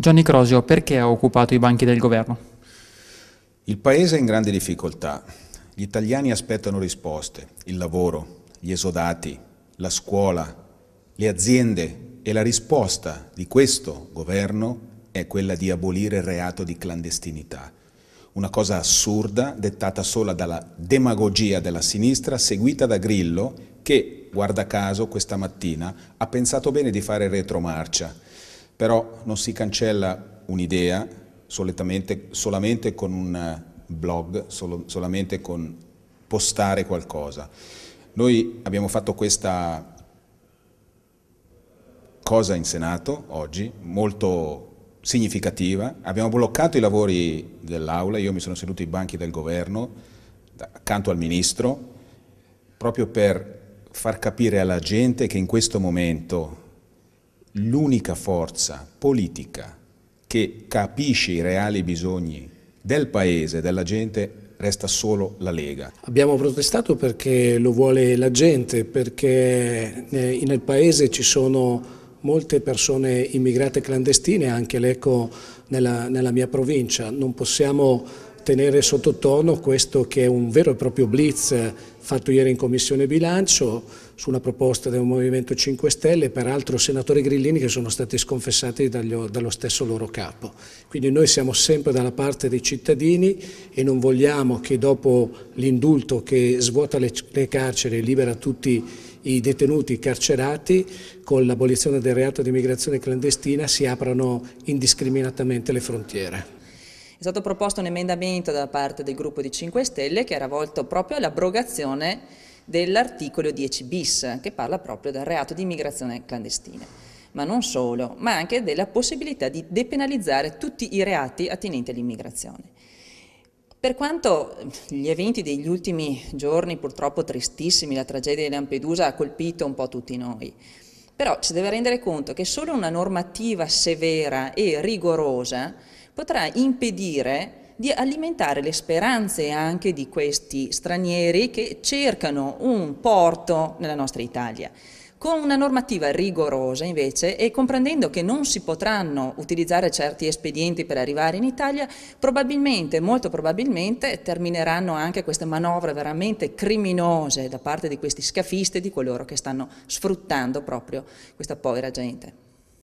Gianni Crosio, perché ha occupato i banchi del governo? Il Paese è in grande difficoltà. Gli italiani aspettano risposte, il lavoro, gli esodati, la scuola, le aziende e la risposta di questo governo è quella di abolire il reato di clandestinità. Una cosa assurda, dettata solo dalla demagogia della sinistra, seguita da Grillo, che, guarda caso, questa mattina ha pensato bene di fare retromarcia però non si cancella un'idea solamente con un blog, solo, solamente con postare qualcosa. Noi abbiamo fatto questa cosa in Senato oggi, molto significativa, abbiamo bloccato i lavori dell'Aula, io mi sono seduto ai banchi del governo, accanto al Ministro, proprio per far capire alla gente che in questo momento l'unica forza politica che capisce i reali bisogni del Paese, della gente, resta solo la Lega. Abbiamo protestato perché lo vuole la gente, perché nel Paese ci sono molte persone immigrate clandestine, anche l'ECO nella, nella mia provincia. Non possiamo tenere sottotono questo che è un vero e proprio blitz fatto ieri in Commissione Bilancio su una proposta del Movimento 5 Stelle, peraltro senatori grillini che sono stati sconfessati dallo stesso loro capo. Quindi noi siamo sempre dalla parte dei cittadini e non vogliamo che dopo l'indulto che svuota le, le carceri e libera tutti i detenuti carcerati, con l'abolizione del reato di immigrazione clandestina si aprano indiscriminatamente le frontiere. È stato proposto un emendamento da parte del gruppo di 5 Stelle che era volto proprio all'abrogazione dell'articolo 10 bis che parla proprio del reato di immigrazione clandestina. Ma non solo, ma anche della possibilità di depenalizzare tutti i reati attinenti all'immigrazione. Per quanto gli eventi degli ultimi giorni, purtroppo tristissimi, la tragedia di Lampedusa ha colpito un po' tutti noi, però ci deve rendere conto che solo una normativa severa e rigorosa potrà impedire di alimentare le speranze anche di questi stranieri che cercano un porto nella nostra Italia. Con una normativa rigorosa invece e comprendendo che non si potranno utilizzare certi espedienti per arrivare in Italia, probabilmente, molto probabilmente, termineranno anche queste manovre veramente criminose da parte di questi scafisti e di coloro che stanno sfruttando proprio questa povera gente.